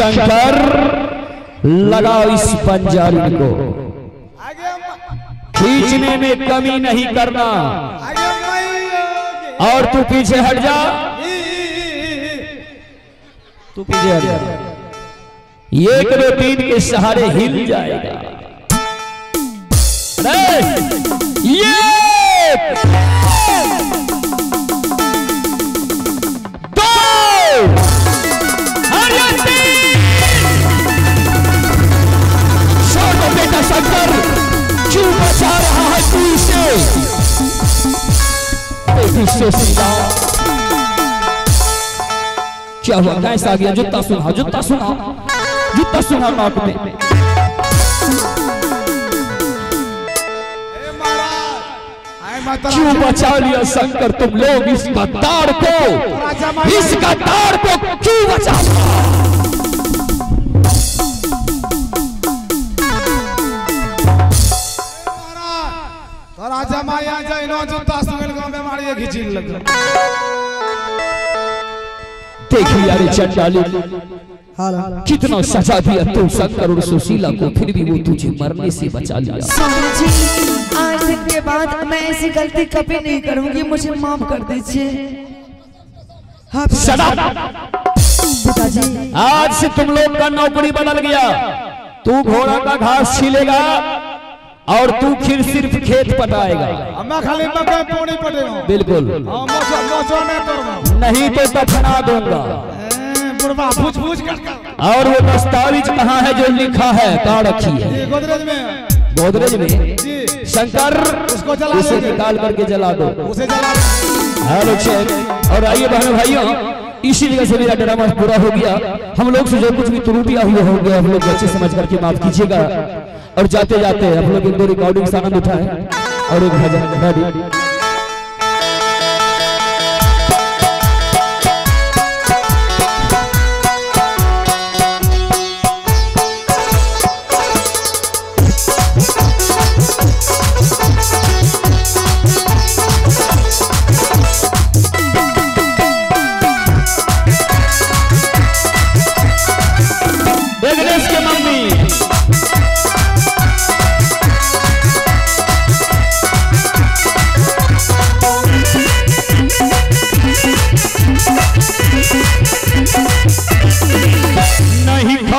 शंकर लगाओ इस पंजारी को। खींचने में कमी नहीं करना। और तू पीछे हट जा। तू पीछे हट जा। एक दो तीन के सहारे हिल जाएगा। ये! से सीधा क्या हुआ कैसा आ गया जूता सुना जूता सुना जूता सुना नाक में क्यों बचा लिया शंकर तुम लोग इस गद्दार को? इस गद्दार को क्यों बचा को बीमारी लग। देखिए यार चंडाली कितना सजा दिया तू शंकर और सुशीला को फिर भी वो तुझे मरने से बचा लिया। आज के बाद मैं ऐसी गलती कभी नहीं करूँगी मुझे माफ़ कर दीजिए। हाँ आज से तुम लोग का नौकरी बदल गया। तू घोड़ा का घास छीलेगा और तू फिर सिर्फ़ खेत पटाएगा। बिल्कुल। हाँ नहीं तो दफना दूँगा। और वो दस्तावेज़ कहाँ है जो लिखा है? कहाँ रखी है। गोदरेज में शंकर उसको जला उसे निकाल करके जला दो। उसे जला हेलो चेक। और आइए बहनों भाइयों। इसी वजह से मेरा ड्रामा पूरा हो गया, हम लोग से जो कुछ भी त्रुटियाँ हुई होंगे हम लोग अच्छे समझ करके माफ़ कीजिएगा। और जाते जाते हम लोग एक दो रिकॉर्डिंग आनंद उठाए। और एक भजन।